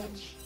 Ravage.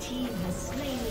Team has slain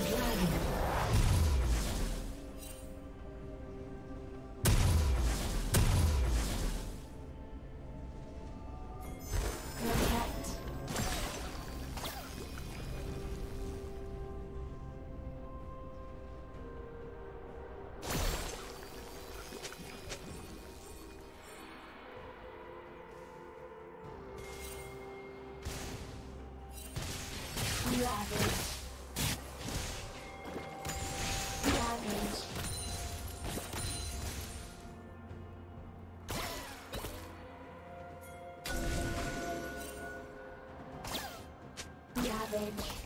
Ravage.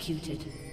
Executed.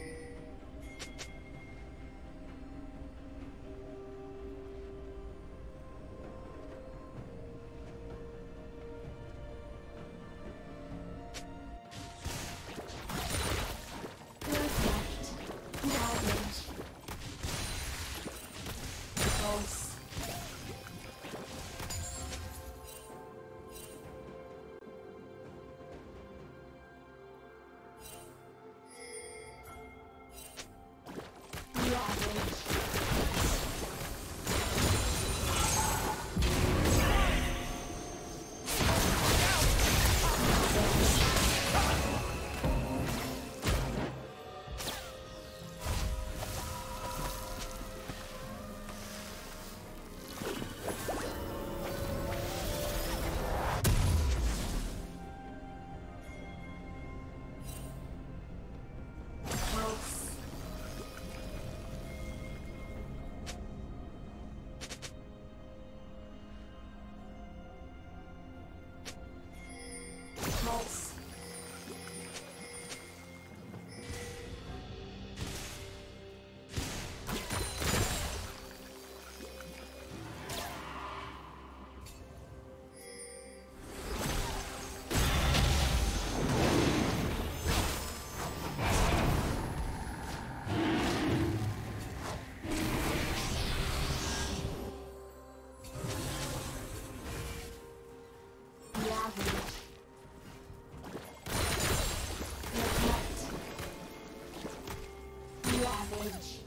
Ravage.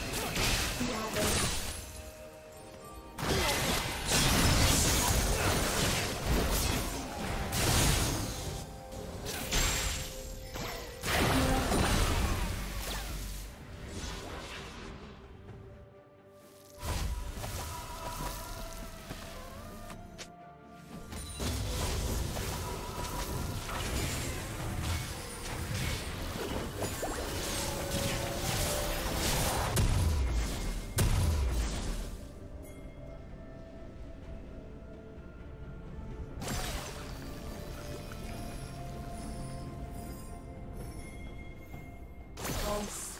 Oh.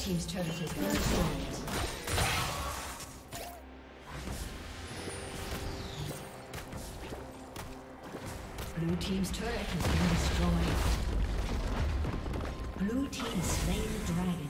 Team's turret has been destroyed. Blue team's turret has been destroyed. Blue team slain the dragon.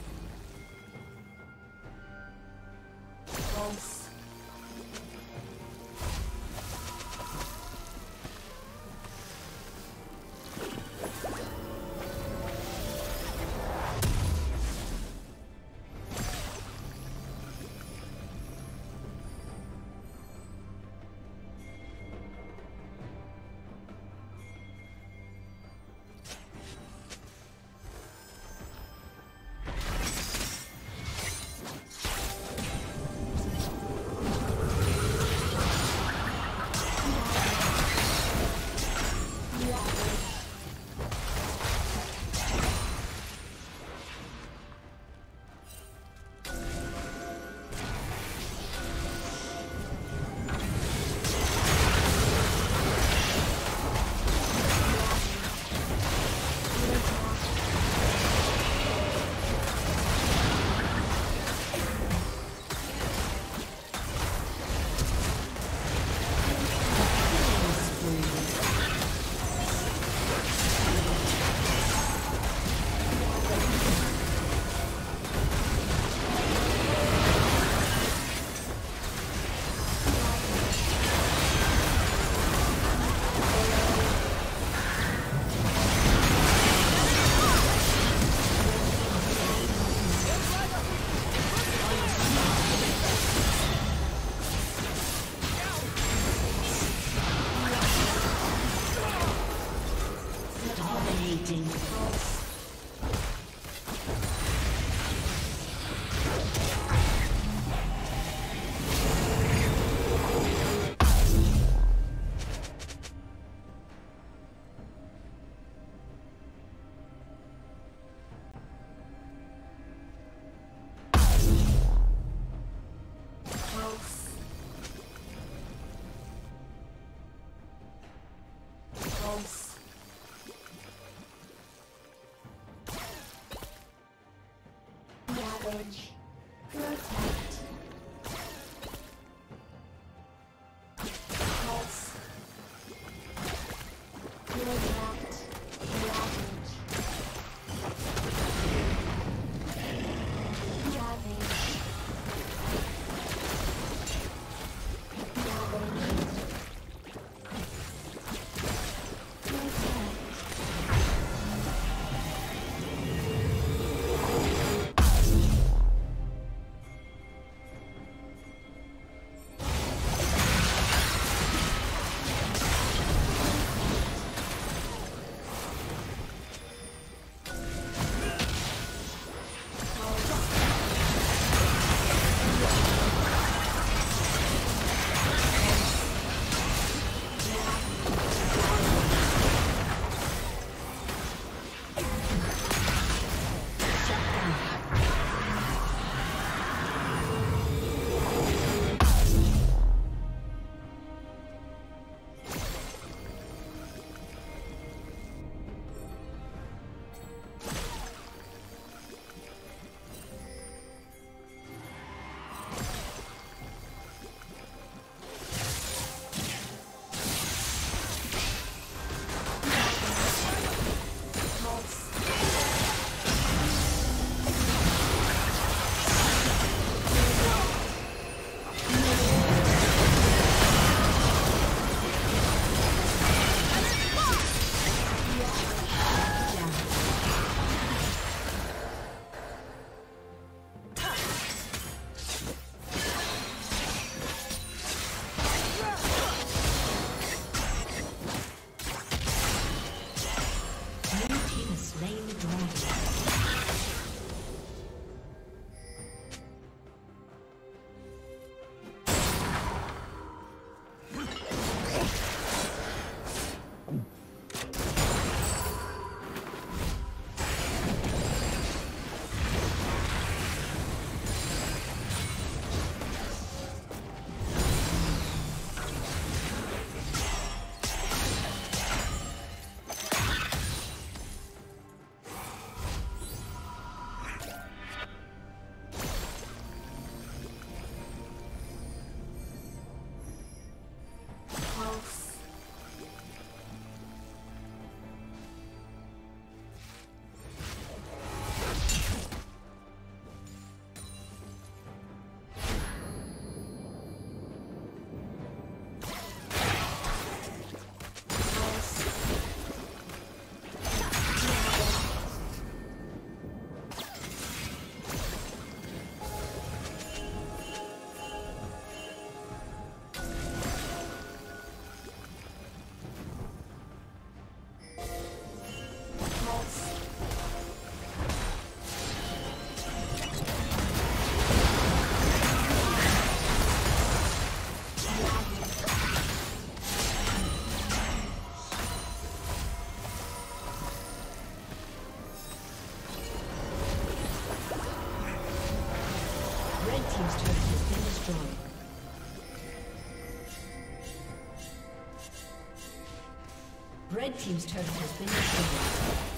Team's turret has been destroyed.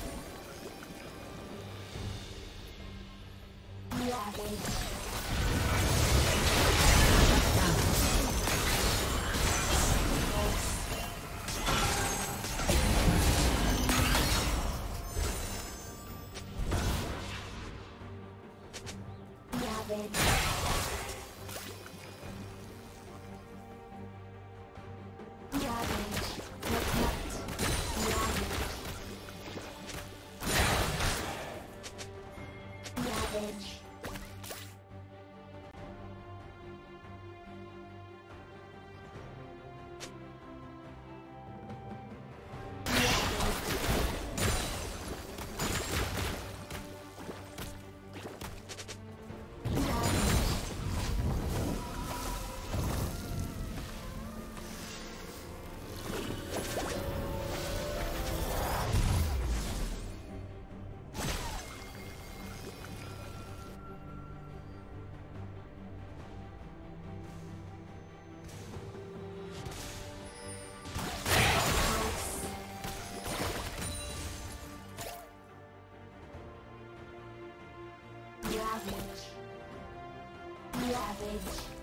Ravage. savage.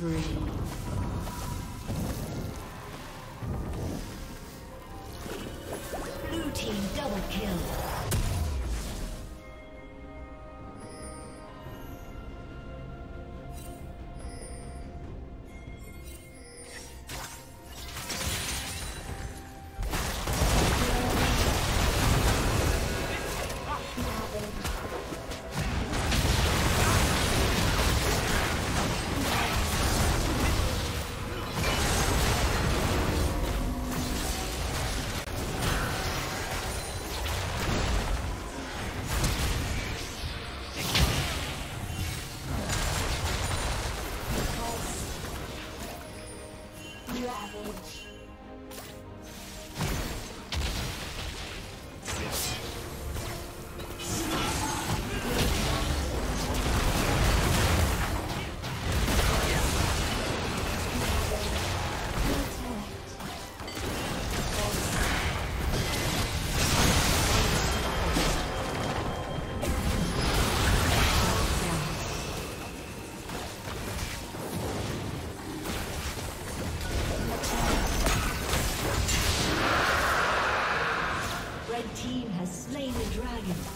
Spree. Slay the dragon.